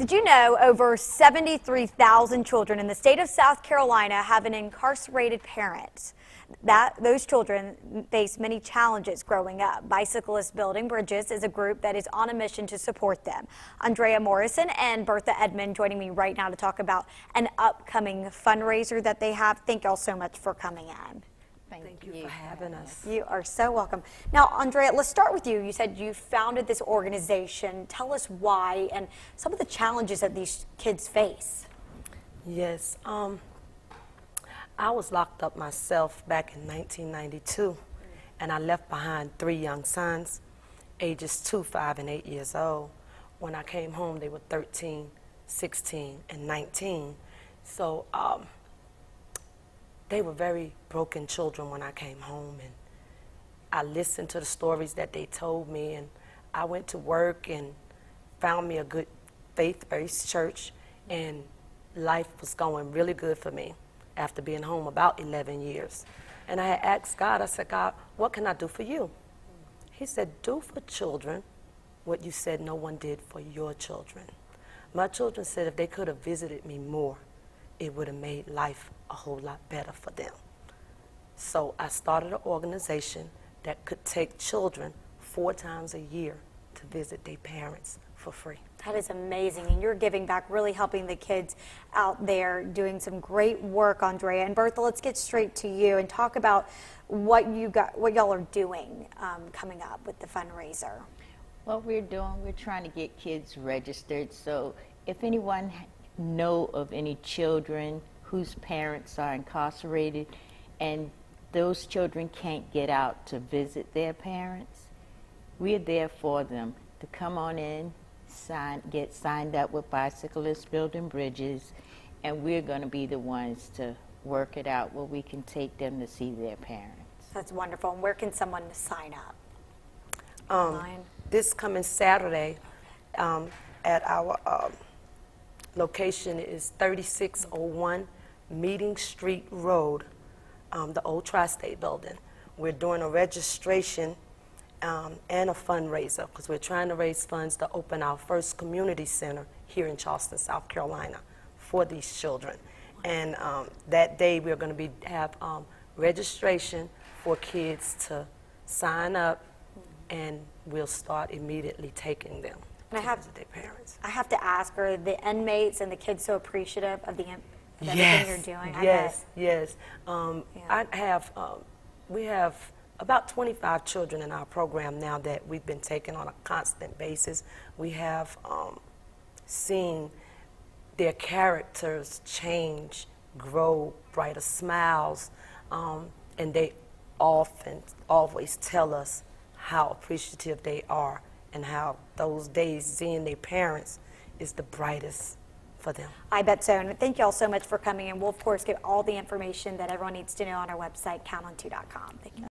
Did you know over 73,000 children in the state of South Carolina have an incarcerated parent? That those children face many challenges growing up. Bicyclists Building Bridges is a group that is on a mission to support them. Andrea Morrison and Bertha Edmond joining me right now to talk about an upcoming fundraiser that they have. Thank y'all so much for coming in. Thank, Thank you, you, for having us. You are so welcome. Now, Andrea, let's start with you. You said you founded this organization. Tell us why and some of the challenges that these kids face. Yes. Um, I was locked up myself back in 1992, and I left behind three young sons, ages 2, 5, and 8 years old. When I came home, they were 13, 16, and 19. So, um, they were very broken children when I came home, and I listened to the stories that they told me, and I went to work and found me a good faith-based church, and life was going really good for me after being home about 11 years. And I had asked God, I said, God, what can I do for you? He said, do for children what you said no one did for your children. My children said if they could have visited me more, it would have made life a whole lot better for them. So I started an organization that could take children four times a year to visit their parents for free. That is amazing. And you're giving back, really helping the kids out there, doing some great work, Andrea. And Bertha, let's get straight to you and talk about what you got, what y'all are doing um, coming up with the fundraiser. What we're doing, we're trying to get kids registered. So if anyone know of any children whose parents are incarcerated and those children can't get out to visit their parents, we're there for them to come on in, sign, get signed up with Bicyclists Building Bridges, and we're going to be the ones to work it out where we can take them to see their parents. That's wonderful. And where can someone sign up? Um, this coming Saturday um, at our um, location is 3601 Meeting Street Road, um, the old Tri-State building. We're doing a registration um, and a fundraiser because we're trying to raise funds to open our first community center here in Charleston, South Carolina for these children. And um, that day we're going to be have um, registration for kids to sign up and we'll start immediately taking them. And I have to their parents. I have to ask, are the inmates and the kids so appreciative of the of yes, you're doing? I yes, yes. Um, yeah. I have. Um, we have about 25 children in our program now that we've been taking on a constant basis. We have um, seen their characters change, grow, brighter smiles, um, and they often always tell us how appreciative they are and how those days seeing their parents is the brightest for them. I bet so. And thank you all so much for coming. And we'll, of course, get all the information that everyone needs to know on our website, counton2.com. Thank you.